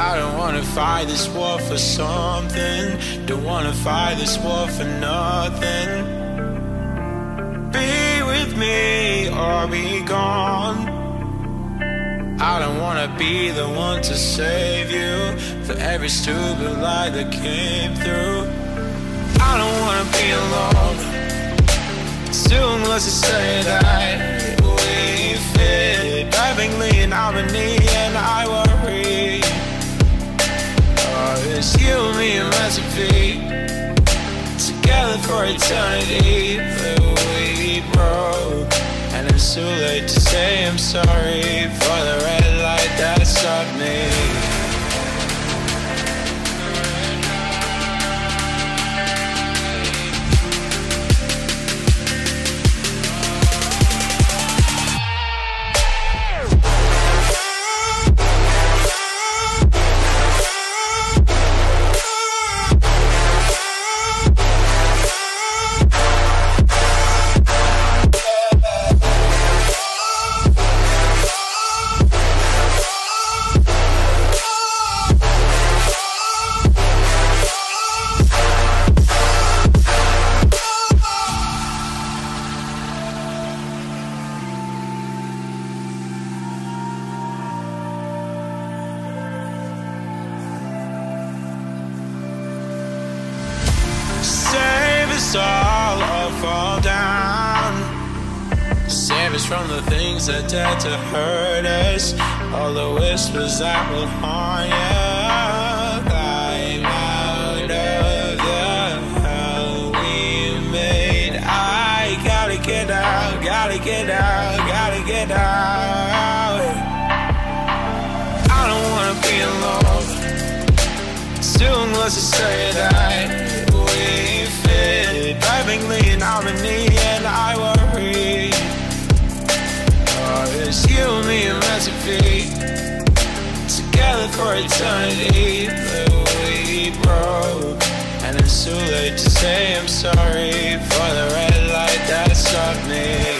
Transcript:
I don't wanna fight this war for something. Don't wanna fight this war for nothing. Be with me or be gone. I don't wanna be the one to save you for every stupid lie that came through. I don't wanna be alone. Soon was to say that we fit perfectly in harmony, and I it's you and me a recipe together for eternity, but we broke. And it's too late to say I'm sorry for the red light that stopped me. Save us all or fall down. Save us from the things that dare to hurt us. All the whispers that will harm you. Climb out of the hell we made. I gotta get out, gotta get out, gotta get out. I don't wanna be alone. Soon was to say that fit perfectly in harmony, and I worry. Oh, it's you and me a recipe together for eternity, but we broke. And it's too late to say I'm sorry for the red light that stopped me.